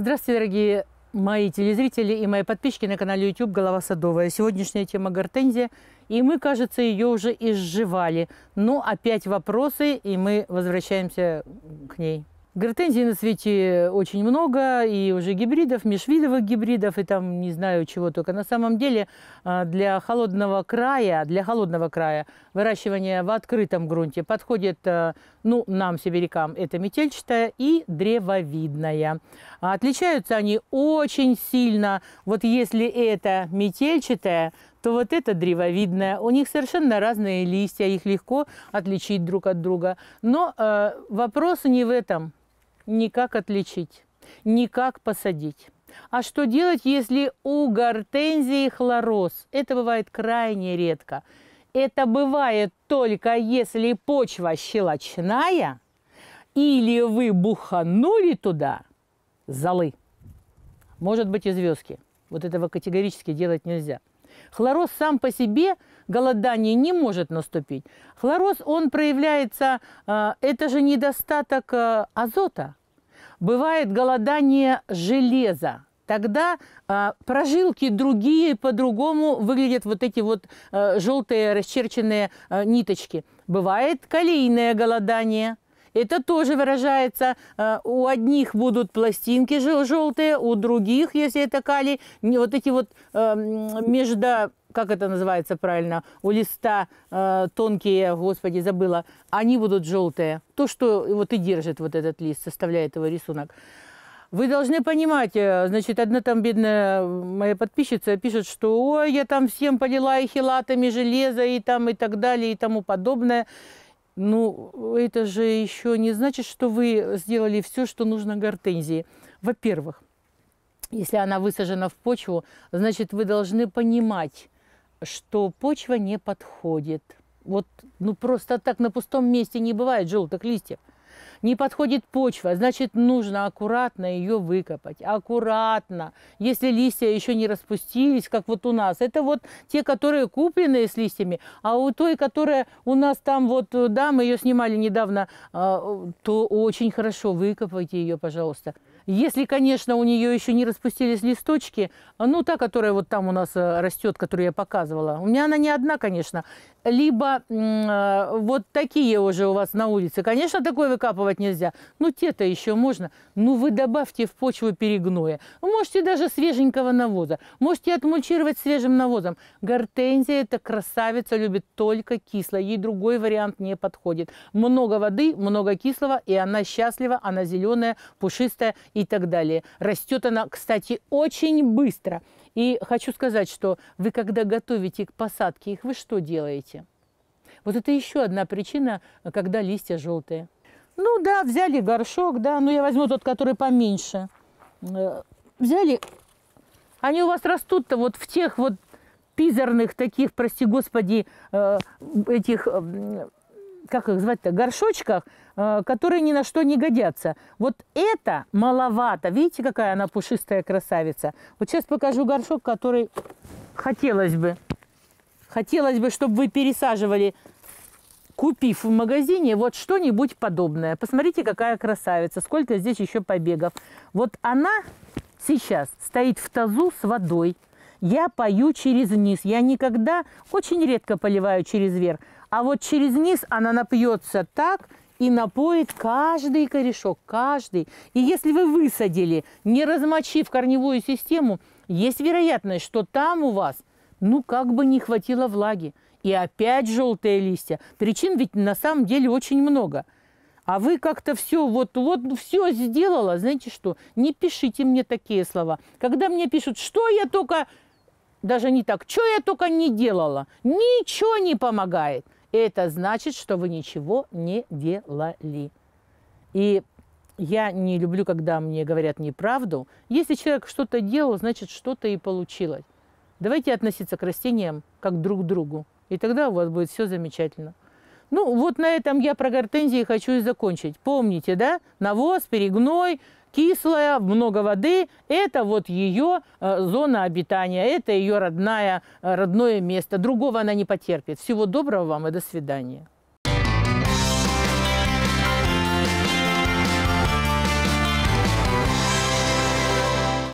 Здравствуйте, дорогие мои телезрители и мои подписчики на канале YouTube «Голова садовая». Сегодняшняя тема гортензия, и мы, кажется, ее уже изживали. Но опять вопросы, и мы возвращаемся к ней. Гортензий на свете очень много, и уже гибридов, межвидовых гибридов, и там не знаю чего только. На самом деле а, для холодного края, для холодного края выращивание в открытом грунте подходит, а, ну, нам, сибирякам, это метельчатая и древовидная. Отличаются они очень сильно. Вот если это метельчатая, то вот это древовидная. У них совершенно разные листья, их легко отличить друг от друга. Но э, вопрос не в этом никак отличить, никак посадить. А что делать, если у гортензии хлороз? Это бывает крайне редко. Это бывает только если почва щелочная или вы буханули туда золы. Может быть и звездки. Вот этого категорически делать нельзя. Хлороз сам по себе голодание не может наступить. Хлороз, он проявляется, а, это же недостаток а, азота. Бывает голодание железа. Тогда а, прожилки другие по-другому выглядят вот эти вот желтые расчерченные ниточки. Бывает калийное голодание – это тоже выражается, э, у одних будут пластинки желтые, у других, если это калий, вот эти вот э, между как это называется правильно, у листа э, тонкие, господи, забыла, они будут желтые. То, что вот и держит вот этот лист, составляет его рисунок. Вы должны понимать, значит, одна там бедная моя подписчица пишет, что ой, я там всем полила и хилатами железо, и там и так далее, и тому подобное. Ну, это же еще не значит, что вы сделали все, что нужно гортензии. Во-первых, если она высажена в почву, значит, вы должны понимать, что почва не подходит. Вот, ну, просто так на пустом месте не бывает желтых листьев не подходит почва, значит, нужно аккуратно ее выкопать. Аккуратно. Если листья еще не распустились, как вот у нас, это вот те, которые купленные с листьями, а у той, которая у нас там вот, да, мы ее снимали недавно, а, то очень хорошо выкопайте ее, пожалуйста. Если, конечно, у нее еще не распустились листочки, ну, та, которая вот там у нас э, растет, которую я показывала, у меня она не одна, конечно, либо э, вот такие уже у вас на улице, конечно, такое выкапывать нельзя, ну, те-то еще можно, ну, вы добавьте в почву перегноя, вы можете даже свеженького навоза, можете отмульчировать свежим навозом. Гортензия – это красавица, любит только кислое, ей другой вариант не подходит. Много воды, много кислого, и она счастлива, она зеленая, пушистая и так далее. Растет она, кстати, очень быстро. И хочу сказать, что вы, когда готовите к посадке их, вы что делаете? Вот это еще одна причина, когда листья желтые. Ну да, взяли горшок, да, ну я возьму тот, который поменьше. Э, взяли, они у вас растут-то вот в тех вот пизерных таких, прости господи, э, этих как их звать-то, горшочках, э, которые ни на что не годятся. Вот это маловато. Видите, какая она пушистая красавица? Вот сейчас покажу горшок, который хотелось бы. Хотелось бы, чтобы вы пересаживали, купив в магазине вот что-нибудь подобное. Посмотрите, какая красавица, сколько здесь еще побегов. Вот она сейчас стоит в тазу с водой. Я пою через низ. Я никогда, очень редко поливаю через верх. А вот через низ она напьется так и напоит каждый корешок, каждый. И если вы высадили, не размочив корневую систему, есть вероятность, что там у вас, ну, как бы не хватило влаги. И опять желтые листья. Причин ведь на самом деле очень много. А вы как-то все, вот, вот все сделала, знаете что, не пишите мне такие слова. Когда мне пишут, что я только, даже не так, что я только не делала, ничего не помогает – это значит, что вы ничего не делали. И я не люблю, когда мне говорят неправду. Если человек что-то делал, значит, что-то и получилось. Давайте относиться к растениям как друг к другу. И тогда у вас будет все замечательно. Ну, вот на этом я про гортензии хочу и закончить. Помните, да? Навоз, перегной, кислая, много воды – это вот ее э, зона обитания, это ее родная, э, родное место. Другого она не потерпит. Всего доброго вам и до свидания.